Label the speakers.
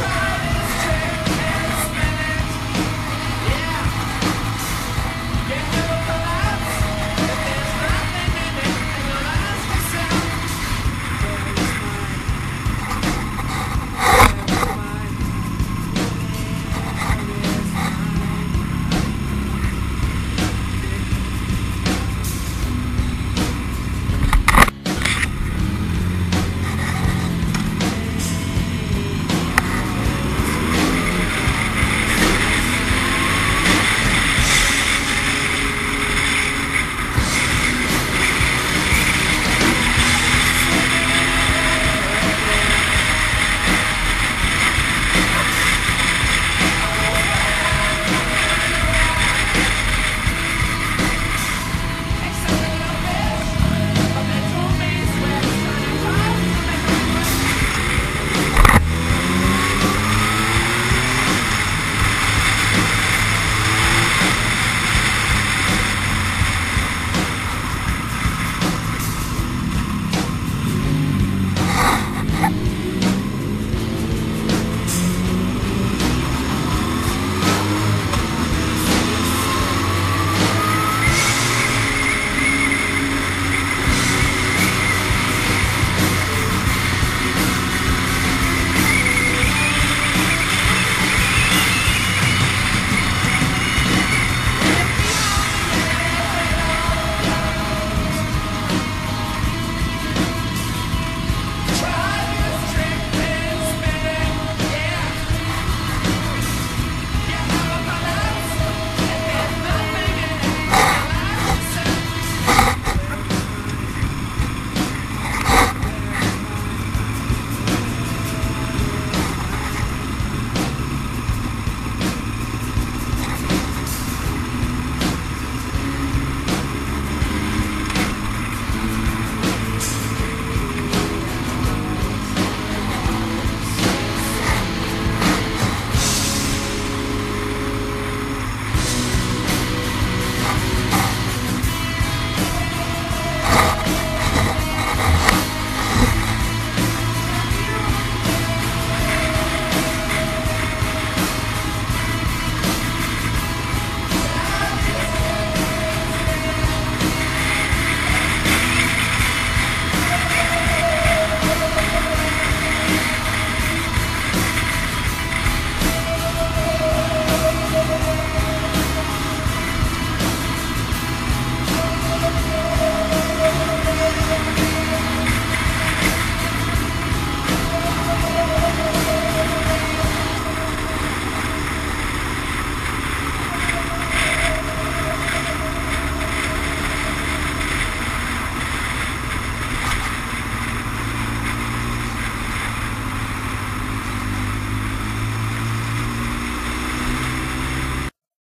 Speaker 1: Shut